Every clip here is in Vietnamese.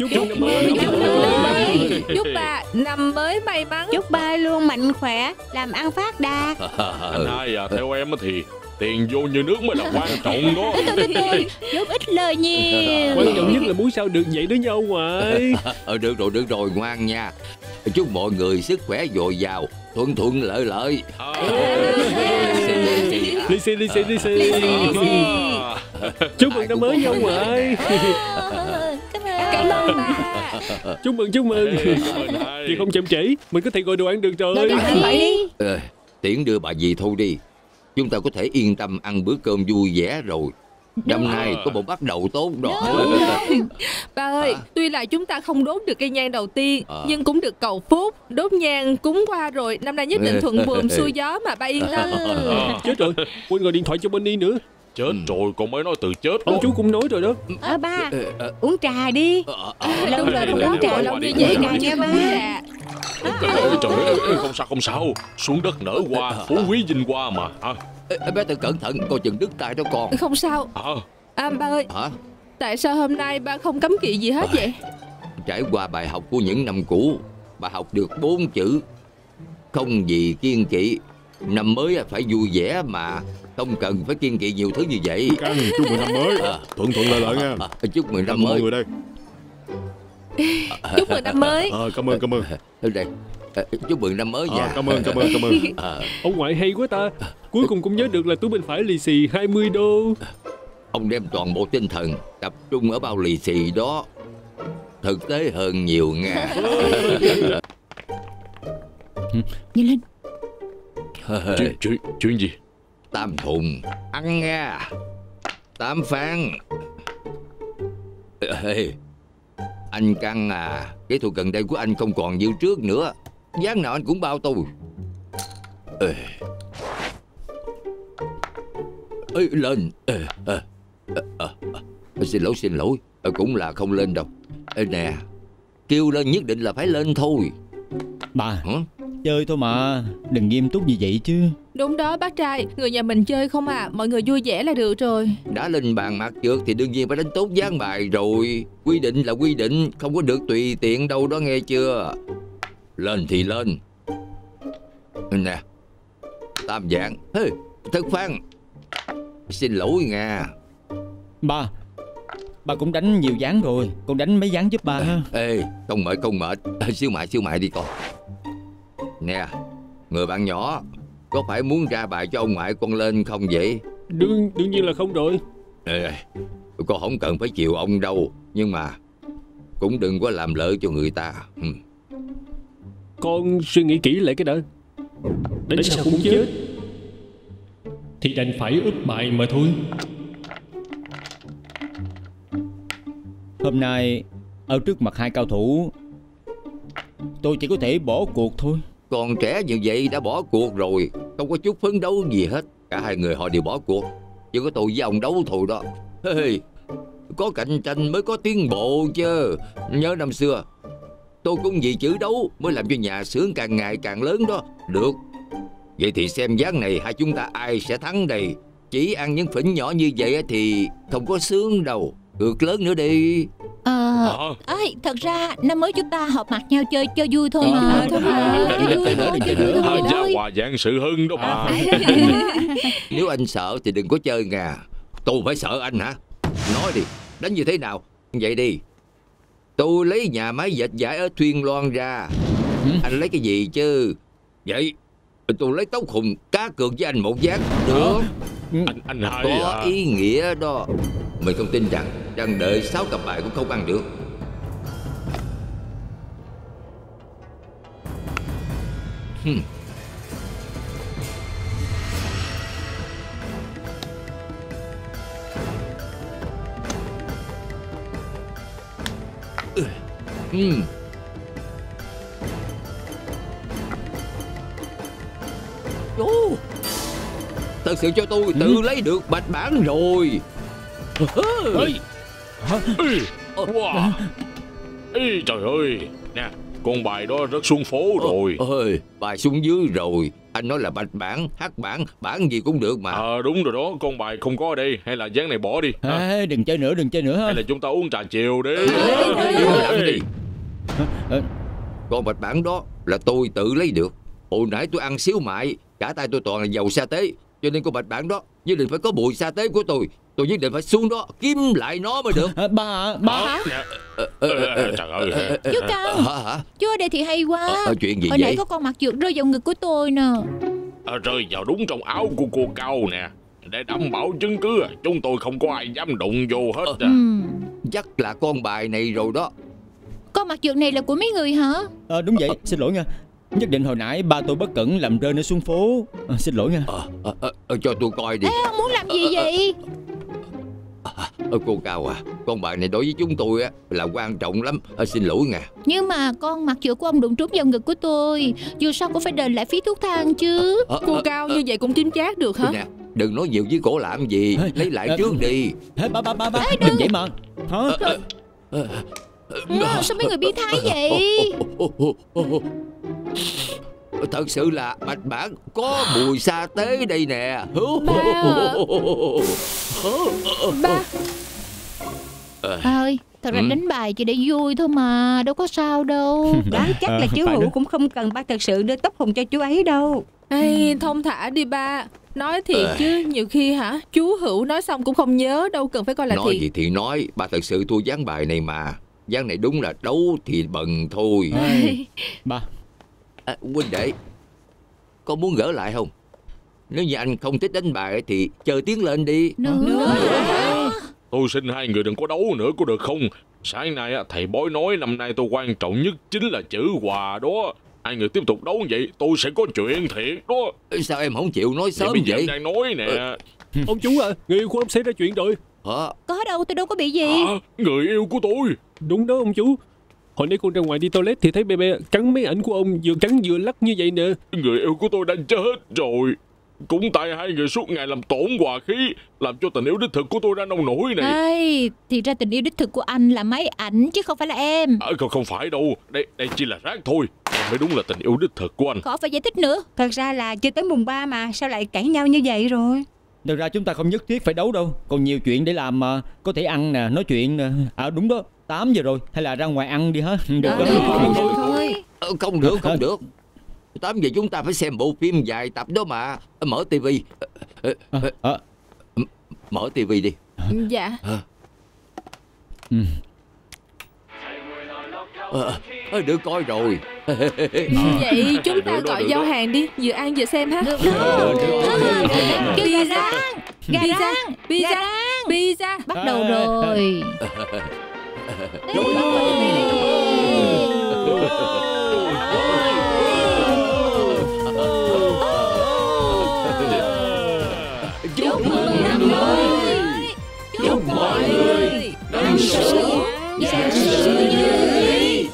Chúc mừng năm mới Năm mới. Chúc bà năm mới may mắn. Chúc ba luôn mạnh khỏe Làm ăn phát đạt. Anh hai à theo em á thì tiền vô như nước mới là quan trọng đó. Giúp ít lời nhiều. Quan trọng nhất là muốn sao được vậy đó nha ông ngoại Ờ được rồi được rồi ngoan nha. Chúc mọi người sức khỏe dồi dào Thuận thuận lợi lợi. Lì xì lì xì lì xì. Chúc mừng năm mới nha ông ngoại Cảm ơn bà Chúc mừng chúc mừng. Chị không chậm trễ Mình có thể gọi đồ ăn được rồi. Gọi đi. Ờ, Tiễn đưa bà gì thôi đi. Chúng ta có thể yên tâm ăn bữa cơm vui vẻ rồi. Năm nay có một bắt đầu tốt đó. Bà ơi Tuy là chúng ta không đốt được cây nhang đầu tiên À. Nhưng cũng được cầu phúc. Đốt nhang cúng qua rồi. Năm nay nhất định thuận buồm xuôi gió mà bà yên tâm. Chết rồi. Quên gọi điện thoại cho Benny nữa chết rồi còn mới nói từ chết Ông chú cũng nói rồi đó. Ờ ba Ờ, ờ, Uống trà đi. Ờ, ờ, Lâu rồi không uống trà Lòng như vậy còn nha ba. à Trời ơi, trời ơi, không sao không sao. Xuống đất nở hoa Phú quý vinh hoa mà à, Bé tự cẩn thận Coi chừng đứt tay đó con. Không sao. À, À ba ơi. Hả? Tại sao hôm nay ba không cấm kỵ gì hết vậy? Trải qua bài học của những năm cũ Bà học được bốn chữ Không gì kiên kỵ Năm mới phải vui vẻ mà Không cần phải kiên kỵ nhiều thứ như vậy. Căng, chúc mừng năm mới. Thuận thuận lợi lợi nha. À, Chúc mừng năm Cảm ơn mọi mới. người đây. Chúc mừng năm mới. Ờ, Cảm ơn, cảm ơn. Đây. À, Chúc mừng năm mới Ờ, nha. Cảm ơn, cảm ơn, cảm ơn. À, Ông ngoại hay quá ta. Cuối cùng cũng nhớ được là túi bên phải lì xì 20 đô. Ông đem toàn bộ tinh thần Tập trung ở bao lì xì đó. Thực tế hơn nhiều nha. Nhanh lên chuyện, chuyện, chuyện gì? Tam thùng. Ăn nha. Tam phan Ê, Anh Căng à Kỹ thuật gần đây của anh không còn như trước nữa. Gián nào anh cũng bao tôi Ê. Ê, lên. Ê, ê, ê, ê. Xin lỗi xin lỗi. Ê, Cũng là không lên đâu. Ê, Nè. Kêu lên nhất định là phải lên thôi. Bà Hả? Chơi thôi mà Đừng nghiêm túc như vậy chứ. Đúng đó bác trai Người nhà mình chơi không à Mọi người vui vẻ là được rồi. Đã lên bàn mặt trượt thì đương nhiên phải đánh tốt dáng bài rồi. Quy định là quy định Không có được tùy tiện đâu đó nghe chưa? Lên thì lên. Nè Tam dạng. Hey, Thất phan Xin lỗi nha Ba Ba cũng đánh nhiều dáng rồi Con đánh mấy dáng giúp ba ha. Ê không mệt không mệt. Siêu mại siêu mại đi con Nè Người bạn nhỏ Có phải muốn ra bài cho ông ngoại con lên không vậy? Đương đương nhiên là không rồi. Ê, con không cần phải chịu ông đâu Nhưng mà Cũng đừng có làm lợi cho người ta. Ừ. Con suy nghĩ kỹ lại cái đã. Đánh sao cũng chết. Thì đành phải úp mại mà thôi. Hôm nay Ở trước mặt hai cao thủ Tôi chỉ có thể bỏ cuộc thôi còn trẻ như vậy đã bỏ cuộc rồi Không có chút phấn đấu gì hết. Cả hai người họ đều bỏ cuộc Chỉ có tôi với ông đấu thôi đó. Hey, Có cạnh tranh mới có tiến bộ chứ. Nhớ năm xưa Tôi cũng vì chữ đấu Mới làm cho nhà xưởng càng ngày càng lớn đó. Được Vậy thì xem dáng này hai chúng ta ai sẽ thắng đây? Chỉ ăn những phỉnh nhỏ như vậy thì Không có sướng đâu. Được lớn nữa đi. Ờ à, ơi, Thật ra năm mới chúng ta họp mặt nhau chơi cho vui thôi mà. Ờ, thôi mà. Cho vui thôi Cho vui thôi Gia thôi hòa dạng sự hưng đó mà Nếu anh sợ thì đừng có chơi ngà. Tôi phải sợ anh hả? Nói đi Đánh như thế nào? Vậy đi. Tôi lấy nhà máy dệt vải ở Thuyên Loan ra. Anh lấy cái gì chứ? Vậy Tôi lấy tóc hùng cá cược với anh một giác Được. Anh, anh hai Có à. ý nghĩa đó. Mình không tin rằng Rằng đợi sáu cặp bài cũng không ăn được. Hmm. Hmm. Ồ, Thật sự cho tôi tự lấy được bạch bản rồi Ê, wow. Ê, trời ơi. Nè con bài đó rất xuống phố rồi. ơi bài xuống dưới rồi. Anh nói là bạch bản hát bản bản gì cũng được mà. Ờ đúng rồi đó Con bài không có ở đây. Hay là dáng này bỏ đi? Ê, Đừng chơi nữa đừng chơi nữa ha. Hay là chúng ta uống trà chiều đi. Con bạch bản đó là tôi tự lấy được. Hồi nãy tôi ăn xíu mại Cả tay tôi toàn là dầu sa tế. Cho nên con bạch bản đó nhất định phải có mùi sa tế của tôi Tôi nhất định phải xuống đó kiếm lại nó mới được. À, Ba à, ba Hả? Ờ, ờ, Trời ơi. Chú Cao Chú ở đây thì hay quá. Ờ, Chuyện gì Hồi nãy vậy? có con mặt dược rơi vào ngực của tôi nè. Ờ, Rơi vào đúng trong áo của cô Cao nè. Để đảm bảo chứng cứ Chúng tôi không có ai dám đụng vô hết à. ừ. Chắc là con bài này rồi đó. Con mặt dược này là của mấy người hả? Ờ, Đúng vậy xin lỗi nha. Nhất định hồi nãy ba tôi bất cẩn làm rơi nó xuống phố. Ờ, Xin lỗi nha. Ờ, ờ, ờ, ờ, Cho tôi coi đi. Ê, ông muốn làm gì vậy Ờ, Cô Cao à Con bài này đối với chúng tôi á là quan trọng lắm Ờ, Xin lỗi nha Nhưng mà con mặt dược của ông đụng trúng vào ngực của tôi Dù sao cũng phải đền lại phí thuốc thang chứ Ờ, Cô ờ, Cao như vậy cũng chính xác được hả Nè Đừng nói nhiều với cổ làm gì Lấy lại ờ, trước đi Ba ba ba ba Đừng vậy mà Hả ừ, Sao mấy người biến thái vậy Thật sự là bạch bản có mùi sa tế đây nè Ba ơi Thật ra Ừ. đánh bài chỉ để vui thôi mà Đâu có sao đâu. Đáng chắc là chú Hữu cũng không cần ba thật sự đưa tóc hồng cho chú ấy đâu. Ê, thông thả đi ba. Nói thiệt chứ Nhiều khi hả Chú Hữu nói xong cũng không nhớ Đâu cần phải coi là Nói thiệt. gì thì nói Bà thật sự thua ván bài này mà. Ván này đúng là đấu thì bần thôi. Ê, Ba. À, Huynh đệ Có muốn gỡ lại không Nếu như anh không thích đánh bài Thì chờ tiến lên đi. Nữa. Tôi xin hai người đừng có đấu nữa có được không? Sáng nay á, thầy bói nói năm nay tôi quan trọng nhất chính là chữ hòa đó. Hai người tiếp tục đấu vậy tôi sẽ có chuyện thiệt đó. Sao em không chịu nói Vậy sớm bây giờ vậy? đang nói nè. Ông chú à Người yêu của ông xảy ra chuyện rồi. Hả? Có đâu tôi đâu có bị gì. À, Người yêu của tôi. Đúng đó ông chú Hồi nãy con ra ngoài đi toilet thì thấy bebe cắn mấy ảnh của ông vừa cắn vừa lắc như vậy nè. Người yêu của tôi đã chết rồi Cũng tại hai người suốt ngày làm tổn hòa khí Làm cho tình yêu đích thực của tôi ra nông nổi này. Ê, thì ra tình yêu đích thực của anh là máy ảnh chứ không phải là em. À, không, không phải đâu. Đây đây chỉ là rác thôi. Mới đúng là tình yêu đích thực của anh. Khỏi phải giải thích nữa? Thật ra là chưa tới mùng 3 mà Sao lại cãi nhau như vậy rồi? Thật ra chúng ta không nhất thiết phải đấu đâu. Còn nhiều chuyện để làm mà. Có thể ăn nè Nói chuyện nè. À đúng đó. 8 giờ rồi. Hay là ra ngoài ăn đi hả? Được Ờ, đó được thôi. Ờ, Không được không được Tám giờ chúng ta phải xem bộ phim dài tập đó mà. Mở tivi. Ờ, ờ, Mở tivi đi. Dạ. Ờ, ờ, Được coi rồi. Vậy chúng ta được gọi được giao hàng đi. Vừa ăn vừa xem ha. Pizza. Pizza. Pizza. Pizza. Bắt đầu rồi. Chúc người năm sống Vạn sự như ý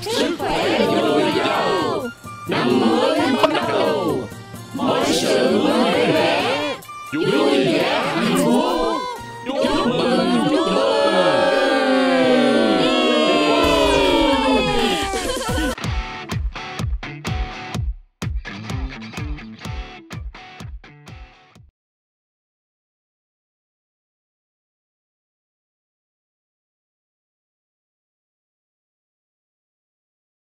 Sức khỏe dồi dào Năm mới